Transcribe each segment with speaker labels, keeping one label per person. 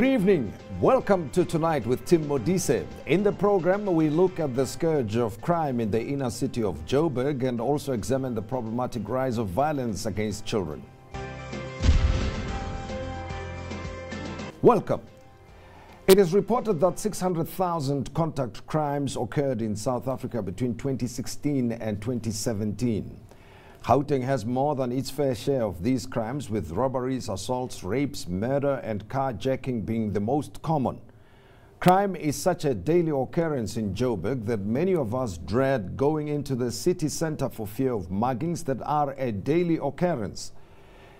Speaker 1: Good evening. Welcome to Tonight with Tim Modise. In the program, we look at the scourge of crime in the inner city of Joburg and also examine the problematic rise of violence against children. Welcome. It is reported that 600,000 contact crimes occurred in South Africa between 2016 and 2017. Gauteng has more than its fair share of these crimes, with robberies, assaults, rapes, murder, and carjacking being the most common. Crime is such a daily occurrence in Joburg that many of us dread going into the city center for fear of muggings that are a daily occurrence.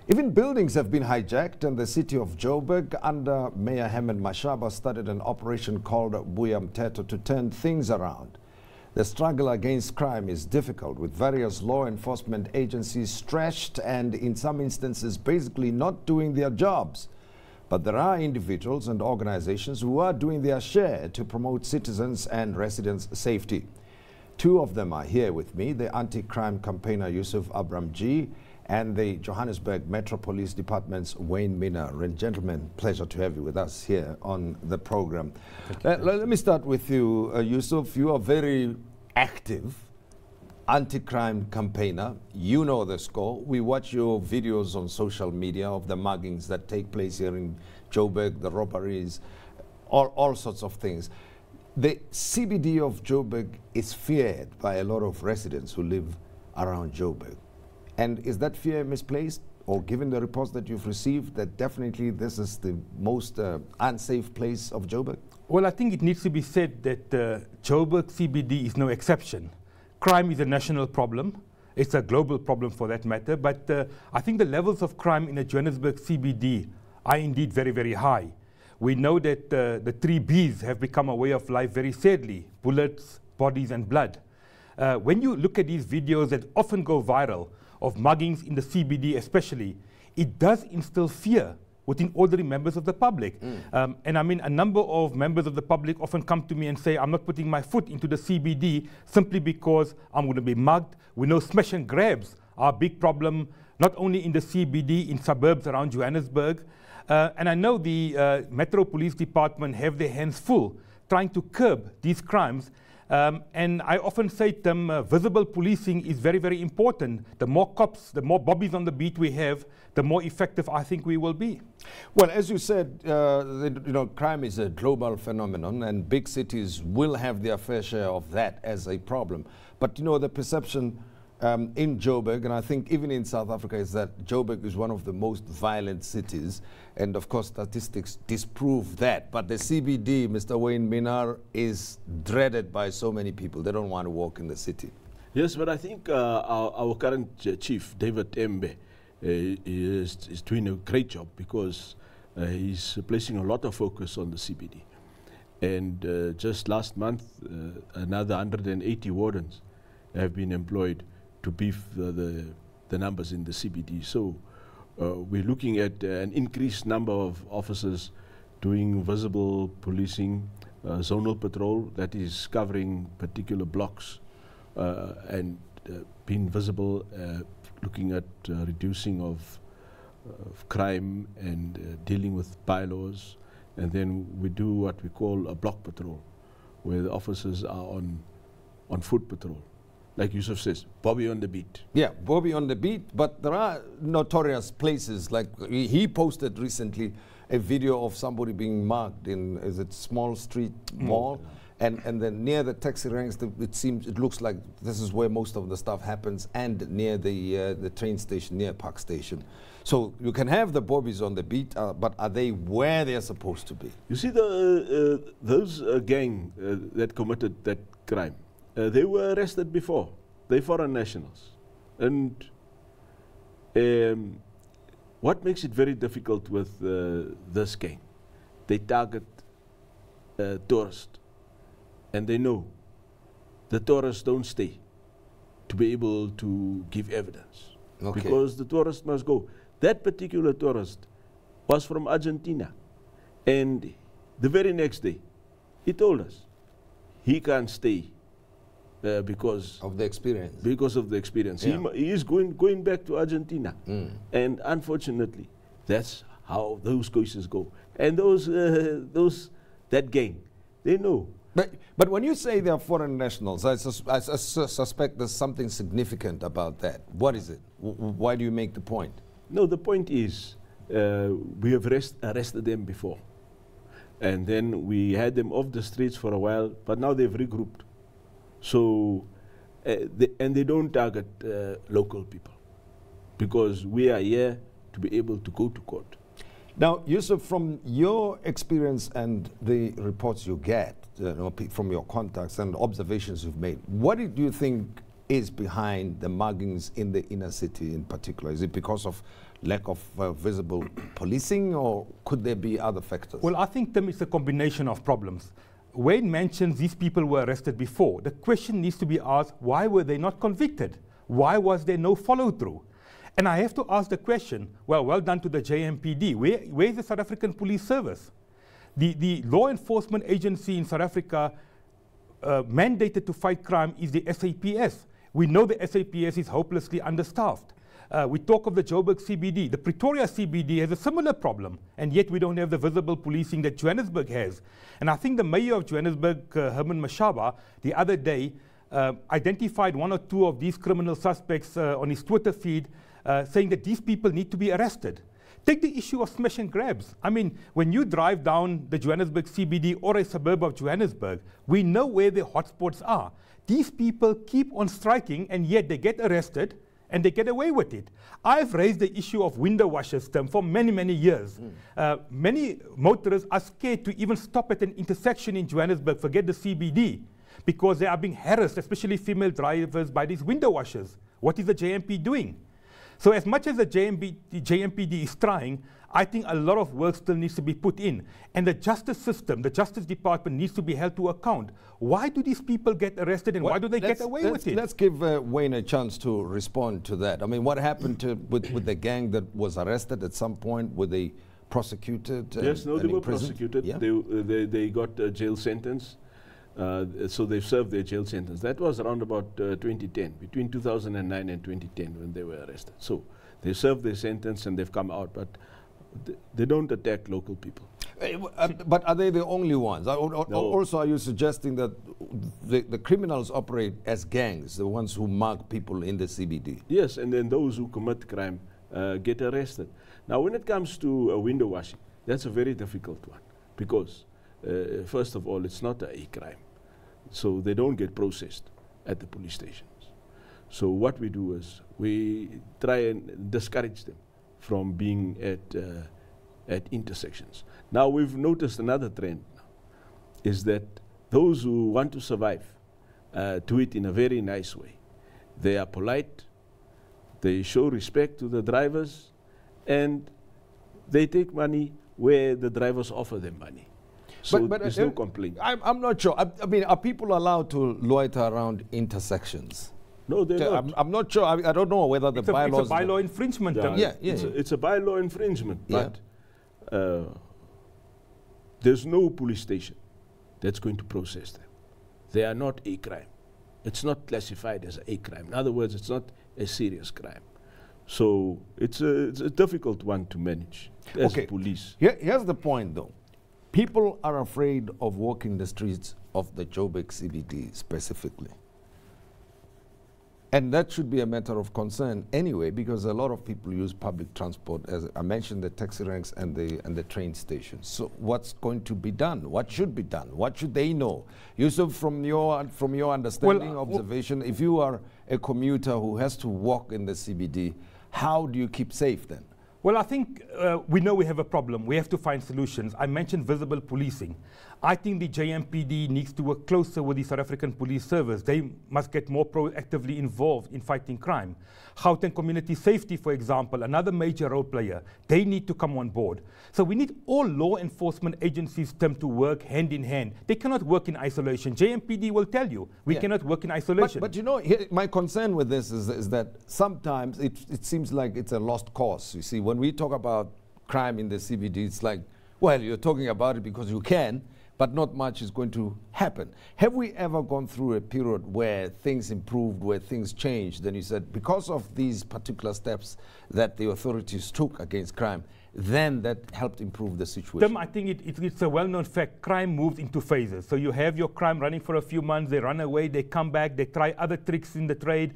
Speaker 1: Even buildings have been hijacked, and the city of Joburg, under Mayor Herman Mashaba, started an operation called Buya Mthetho to turn things around. The struggle against crime is difficult, with various law enforcement agencies stretched and, in some instances, basically not doing their jobs. But there are individuals and organizations who are doing their share to promote citizens and residents' safety. Two of them are here with me the anti crime campaigner Yusuf Abramjee and the Johannesburg Metro Police Department's Wayne Minnaar. And gentlemen, pleasure to have you with us here on the program. Uh, let me start with you, uh, Yusuf. You are very active anti-crime campaigner. You know the score. We watch your videos on social media of the muggings that take place here in Joburg, the robberies, all, all sorts of things. The CBD of Joburg is feared by a lot of residents who live around Joburg. And is that fear misplaced? Or given the reports that you've received, that definitely this is the most uh, unsafe place of Joburg?
Speaker 2: Well, I think it needs to be said that uh, Joburg CBD is no exception. Crime is a national problem. It's a global problem for that matter. But uh, I think the levels of crime in the Johannesburg CBD are indeed very, very high. We know that uh, the three Bs have become a way of life very sadly bullets, bodies, and blood. Uh, when you look at these videos that often go viral of muggings in the CBD, especially, it does instill fear within ordinary members of the public. Mm. Um, and I mean, a number of members of the public often come to me and say, I'm not putting my foot into the CBD simply because I'm going to be mugged. We know smash and grabs are a big problem, not only in the CBD, in suburbs around Johannesburg. Uh, and I know the uh, Metro Police Department have their hands full trying to curb these crimes. Um, and I often say to them, uh, visible policing is very, very important. The more cops, the more bobbies on the beat we have, the more effective I think we will be.
Speaker 1: Well, as you said, uh, you know, crime is a global phenomenon, and big cities will have their fair share of that as a problem. But you know, the perception um, in Joburg, and I think even in South Africa, is that Joburg is one of the most violent cities. And of course, statistics disprove that. But the CBD, Mr. Wayne Minnaar, is dreaded by so many people. They don't want to walk in the city.
Speaker 3: Yes, but I think uh, our, our, current uh, chief, David Tembe, uh, is, is, doing a great job because uh, he's placing a lot of focus on the CBD. And uh, just last month, uh, another 180 wardens have been employed to beef the, the, the numbers in the CBD. So uh, we're looking at uh, an increased number of officers doing visible policing, uh, zonal patrol that is covering particular blocks uh, and being visible, looking at reducing of, of, crime and dealing with bylaws. And then we do what we call a block patrol, where the officers are on, on foot patrol like Yusuf says, Bobby on the beat.
Speaker 1: Yeah, Bobby on the beat, but there are notorious places, like he posted recently a video of somebody being mugged in, is it Small Street mm. Mall? Mm. And, and then near the taxi ranks, the, it seems, it looks like this is where most of the stuff happens, and near the, uh, the train station, near Park Station. So you can have the bobbies on the beat, uh, but are they where they're supposed to be?
Speaker 3: You see, the, uh, those uh, gang uh, that committed that crime, uh, they were arrested before. They're foreign nationals. And um, what makes it very difficult with uh, this gang? They target uh, tourists. And they know the tourists don't stay to be able to give evidence. Okay. Because the tourist must go. That particular tourist was from Argentina. And the very next day, he told us he can't stay uh, because
Speaker 1: of the experience.
Speaker 3: Because of the experience, yeah. he, he, is going going back to Argentina, mm. and unfortunately, that's how those cases go. And those, uh, those, that gang, they know.
Speaker 1: But, but when you say they're foreign nationals, I, sus I sus suspect there's something significant about that. What is it? W why do you make the point?
Speaker 3: No, the point is uh, we have arrest arrested them before. And then we had them off the streets for a while, but now they've regrouped. So, uh, they, and they don't target uh, local people because we are here to be able to go to court.
Speaker 1: Now, Yusuf, from your experience and the reports you get you know, from your contacts and observations you've made, what do you think is behind the muggings in the inner city in particular? Is it because of lack of uh, visible policing or could there be other factors?
Speaker 2: Well, I think Tim, it's a combination of problems. Wayne mentions these people were arrested before. The question needs to be asked, why were they not convicted? Why was there no follow through? And I have to ask the question, well, well done to the JMPD. Where, where's the South African Police Service? The, the law enforcement agency in South Africa uh, mandated to fight crime is the SAPS. We know the SAPS is hopelessly understaffed. Uh, we talk of the Joburg CBD. The Pretoria CBD has a similar problem, and yet we don't have the visible policing that Johannesburg has. And I think the mayor of Johannesburg, uh, Herman Mashaba, the other day uh, identified one or two of these criminal suspects uh, on his Twitter feed, uh, saying that these people need to be arrested. Take the issue of smash and grabs. I mean, when you drive down the Johannesburg CBD or a suburb of Johannesburg, we know where the hotspots are. These people keep on striking, and yet they get arrested and they get away with it. I've raised the issue of window washer system for many, many years. Mm. Uh, many motorists are scared to even stop at an intersection in Johannesburg, forget the CBD, because they are being harassed, especially female drivers, by these window washers. What is the JMP doing? So as much as the JMP, the JMPD is trying, I think a lot of work still needs to be put in. And the justice system, the Justice Department needs to be held to account. Why do these people get arrested and well, why do they get away with it?
Speaker 1: Let's give uh, Wayne a chance to respond to that. I mean, what happened to, with, with the gang that was arrested at some point? Were they prosecuted?
Speaker 3: yes, no, they were prosecuted. Yeah? They, uh, they, they got a jail sentence. Uh, so they served their jail sentence. That was around about uh, 2010, between 2009 and 2010 when they were arrested. So they served their sentence and they've come out. But they don't attack local people.
Speaker 1: Uh, but are they the only ones? no. Also, are you suggesting that the, the, criminals operate as gangs, the ones who mug people in the CBD?
Speaker 3: Yes, and then those who commit crime uh, get arrested. Now, when it comes to uh, window washing, that's a very difficult one because, uh, first of all, it's not a crime. So they don't get processed at the police stations. So what we do is we try and discourage them from being at, uh, at intersections. Now we've noticed another trend is that those who want to survive uh, do it in a very nice way. They are polite, they show respect to the drivers, and they take money where the drivers offer them money. So but, but there's uh, no complaint.
Speaker 1: I'm, I'm not sure. I, I, mean, are people allowed to loiter around intersections?
Speaker 3: No, they're not.
Speaker 1: I'm, I'm, not sure. I, I, don't know whether the
Speaker 2: it's
Speaker 1: bylaws.
Speaker 2: It's a bylaw infringement.
Speaker 3: Yeah, yeah, yeah, it's, A, it's a bylaw infringement. But uh, there's no police station that's going to process them. They are not a crime. It's not classified as a crime. In other words, it's not a serious crime. So it's a, it's a difficult one to manage as okay. police.
Speaker 1: Here, here's the point, though. People are afraid of walking the streets of the Joburg CBD specifically. And that should be a matter of concern anyway, because a lot of people use public transport. As I mentioned, the taxi ranks and the and the train stations. So, what's going to be done? What should be done? What should they know? Yusuf, from your from your understanding, well, observation, if you are a commuter who has to walk in the CBD, how do you keep safe then?
Speaker 2: Well, I think uh, we know we have a problem. We have to find solutions. I mentioned visible policing. I think the JMPD needs to work closer with the South African Police Service. They must get more proactively involved in fighting crime. Gauteng Community Safety, for example, another major role player, they need to come on board. So we need all law enforcement agencies to work hand in hand. They cannot work in isolation. JMPD will tell you, we yeah. cannot work in isolation.
Speaker 1: But, but you know, here, my concern with this is, is that sometimes it, it seems like it's a lost cause. You see, when we talk about crime in the CBD, it's like, well, you're talking about it because you can, but not much is going to happen. Have we ever gone through a period where things improved, where things changed? Then you said, because of these particular steps that the authorities took against crime, then that helped improve the situation.
Speaker 2: Tim, I think it, it, it's a well-known fact. Crime moves into phases. So you have your crime running for a few months, they run away, they come back, they try other tricks in the trade.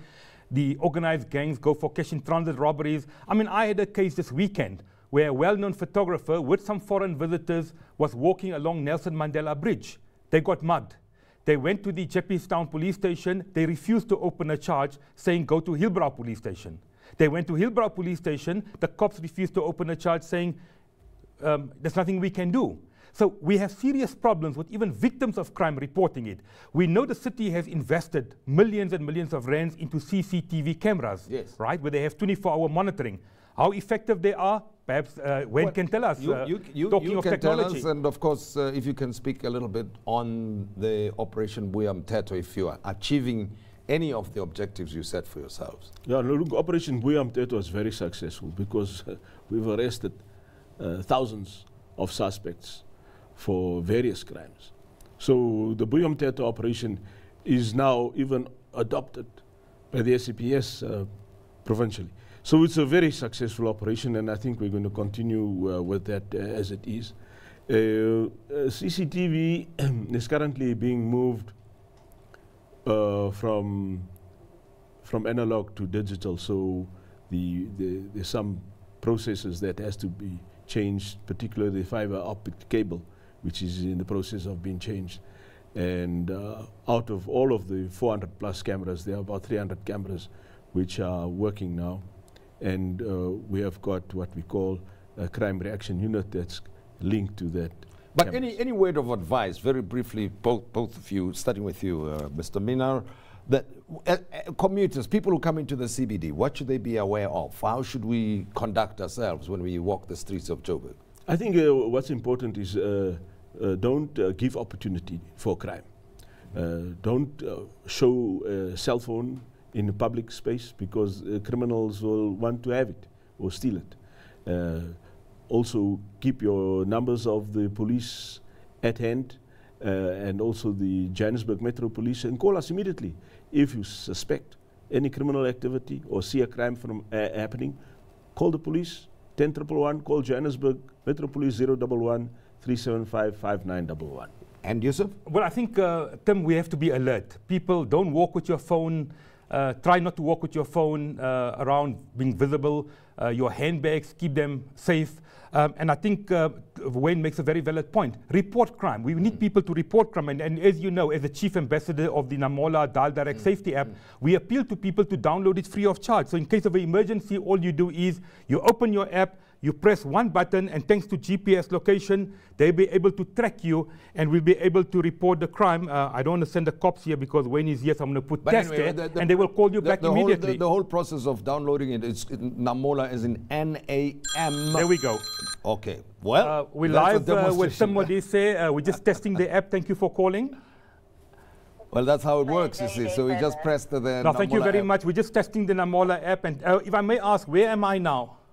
Speaker 2: The organized gangs go for cash in transit robberies. I mean, I had a case this weekend where a well-known photographer with some foreign visitors was walking along Nelson Mandela Bridge. They got mugged. They went to the Town police station. They refused to open a charge, saying go to Hillbrow police station. They went to Hillbrow police station. The cops refused to open a charge, saying um, there's nothing we can do. So we have serious problems with even victims of crime reporting it. We know the city has invested millions and millions of rands into CCTV cameras,
Speaker 1: yes.
Speaker 2: right, where they have 24-hour monitoring. How effective they are, perhaps uh, Wayne can tell us.
Speaker 1: You,
Speaker 2: uh,
Speaker 1: you, you,
Speaker 2: talking
Speaker 1: you
Speaker 2: of
Speaker 1: can
Speaker 2: technology.
Speaker 1: tell us, and of course, uh, if you can speak a little bit on the Operation Buya Mthetho, if you are achieving any of the objectives you set for yourselves.
Speaker 3: Yeah, look, Operation Buya Mthetho was very successful because uh, we've arrested uh, thousands of suspects for various crimes. So the Buya Mthetho operation is now even adopted by the SAPS uh, provincially. So it's a very successful operation, and I think we're going to continue uh, with that uh, as it is. Uh, uh CCTV is currently being moved uh, from from analog to digital, so the, the, there's some processes that has to be changed, particularly the fiber optic cable, which is in the process of being changed. And uh, out of all of the 400 plus cameras, there are about 300 cameras which are working now and uh, we have got what we call a crime reaction unit that's linked to that.
Speaker 1: But any, any word of advice, very briefly, both, both of you, starting with you, uh, Mr. Minnaar, that uh, uh, commuters, people who come into the CBD, what should they be aware of? How should we conduct ourselves when we walk the streets of Joburg?
Speaker 3: I think uh, what's important is uh, don't give opportunity for crime. don't show a cell phone in a public space because uh, criminals will want to have it or steal it. Uh, also, keep your numbers of the police at hand uh, and also the Johannesburg Metro Police and call us immediately if you suspect any criminal activity or see a crime from uh, happening. Call the police, 10 call Johannesburg Metro Police 011 375 5911.
Speaker 1: And Yusuf?
Speaker 2: Well, I think, uh, Tim, we have to be alert. People don't walk with your phone try not to walk with your phone uh, around being visible. Uh, your handbags, keep them safe. Um, and I think uh, Wayne makes a very valid point. Report crime. We need mm. people to report crime. And, and, as you know, as the chief ambassador of the Namola Dial Direct mm. Safety app, mm. we appeal to people to download it free of charge. So in case of an emergency, all you do is you open your app, you press one button, and thanks to GPS location, they'll be able to track you and will be able to report the crime. Uh, I don't want to send the cops here because Wayne is here, so I'm going to put test anyway, there, the, the and they will call you back
Speaker 1: the
Speaker 2: immediately.
Speaker 1: Whole, the, the, whole process of downloading it is Namola is in N A M.
Speaker 2: There we go.
Speaker 1: Okay. Well,
Speaker 2: uh, we're live uh, with somebody say uh, we're just testing the app. Thank you for calling.
Speaker 1: Well, that's how it works, you see. So we just press the. the
Speaker 2: no, thank you very
Speaker 1: app.
Speaker 2: much. We're just testing the Namola app, and uh, if I may ask, where am I now?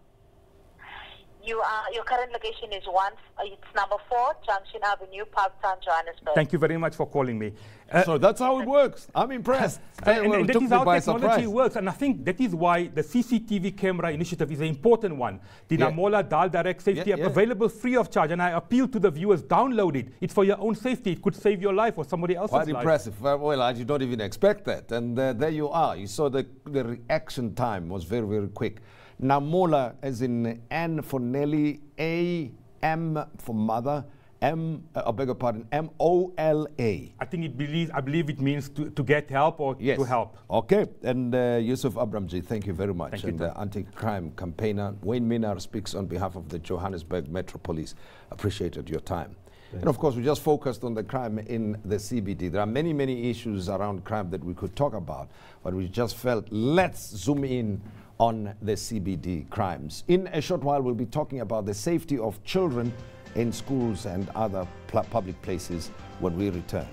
Speaker 4: You are your current location is one. Uh, it's number four, Junction Avenue, Parktown, Johannesburg.
Speaker 2: Thank you very much for calling me.
Speaker 1: Uh, so that's how it works. I'm impressed.
Speaker 2: Uh, and, and that is how technology surprise. works, and I think that is why the CCTV camera initiative is an important one. The yeah. Namola Dial Direct Safety yeah, app yeah. available free of charge, and I appeal to the viewers: download it. It's for your own safety. It could save your life or somebody else's
Speaker 1: Quite
Speaker 2: life.
Speaker 1: impressive. Well, I did not even expect that, and uh, there you are. You saw the the reaction time was very very quick. Namola as in N for Nelly, A, M for mother, M, uh, I beg your pardon, M O L A.
Speaker 2: I think it believes, I believe it means to, to get help or
Speaker 1: yes.
Speaker 2: to help.
Speaker 1: Okay, and uh, Yusuf Abramjee, thank you very much.
Speaker 2: Thank
Speaker 1: and
Speaker 2: you,
Speaker 1: uh, anti-crime campaigner Wayne Minnaar speaks on behalf of the Johannesburg Metro Police. Appreciated your time. And of course, we just focused on the crime in the CBD. There are many, many issues around crime that we could talk about, but we just felt let's zoom in on the CBD crimes. In a short while, we'll be talking about the safety of children in schools and other public places when we return.